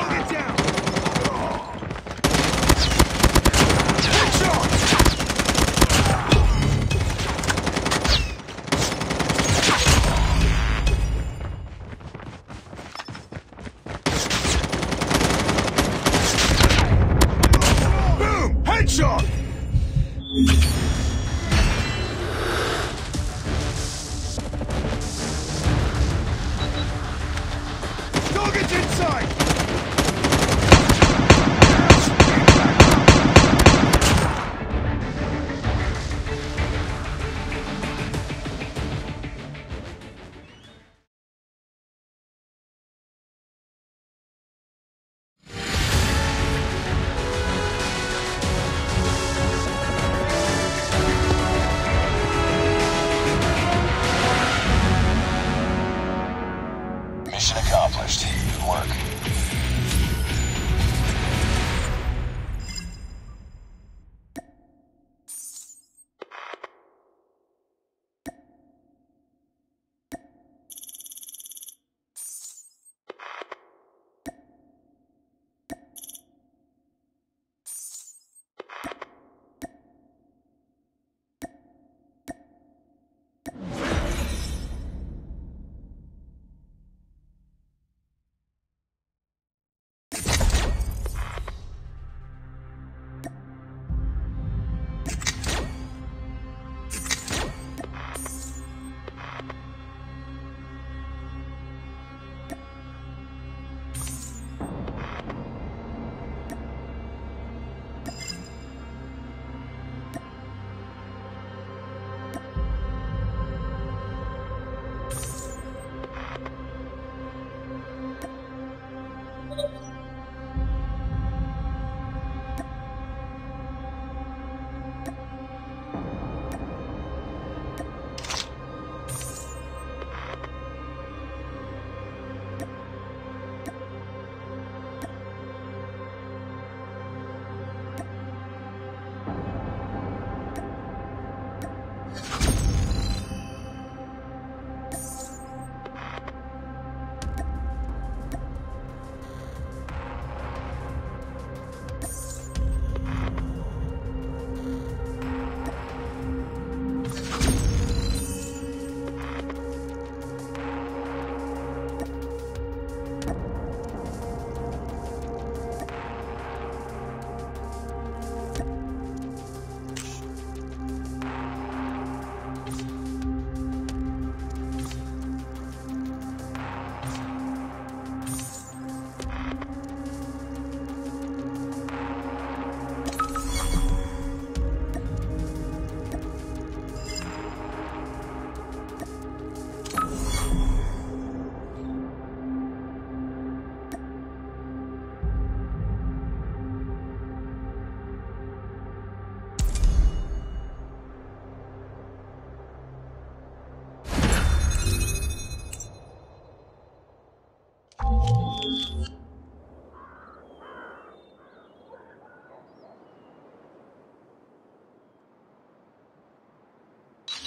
Target down!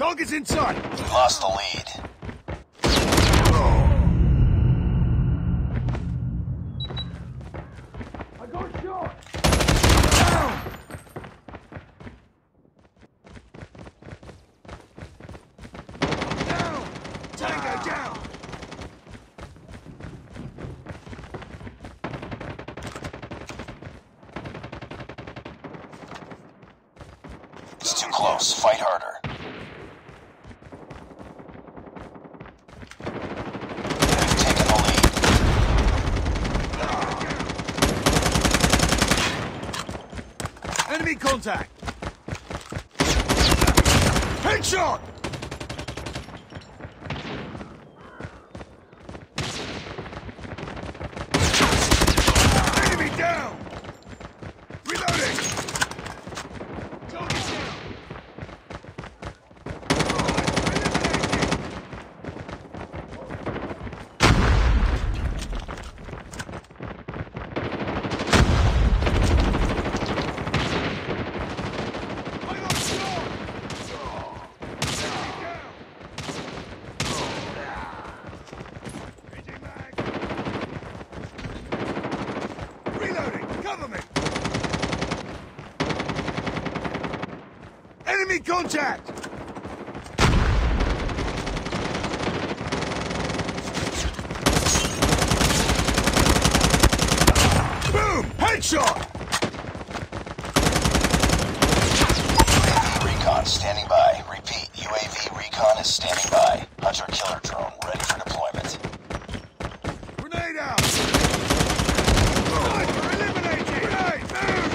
Target's in sight. We lost the lead. I got shot. Down. Down. Tango down. It's too close. Fight harder. We've taken the lead. Enemy contact. Headshot. Enemy down. Reloading. Target down. Eliminated. I got shot. Enemy down. Changing mag. Reloading. Cover me. Enemy contact. Boom! Headshot! UAV recon standing by. Repeat, UAV recon is standing by. Hunter killer drone ready for deployment. Grenade out! Sniper eliminated! Grenade, move!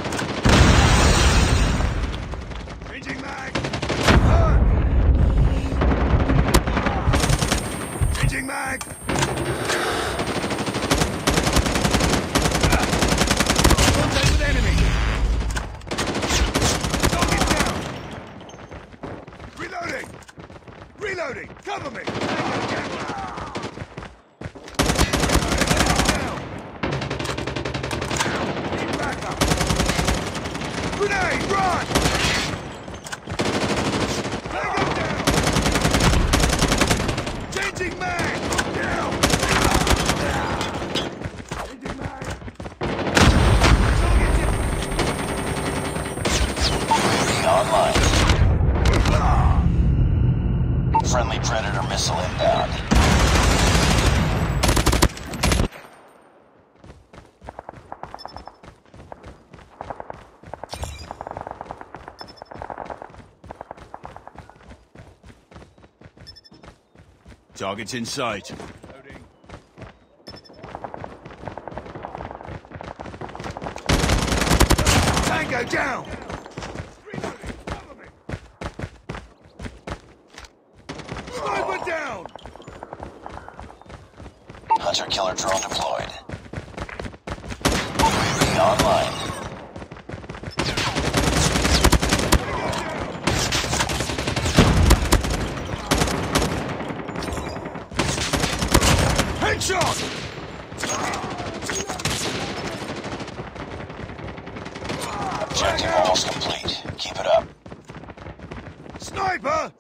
Changing mag! Changing mag! Contact with enemy! Target down! Reloading! Reloading! Cover me! Online. Friendly Predator missile inbound. Target's in sight. Tango down! Sniper down! Hunter killer drone deployed. UAV online. Headshot! Objective almost complete. Keep it up. Sniper!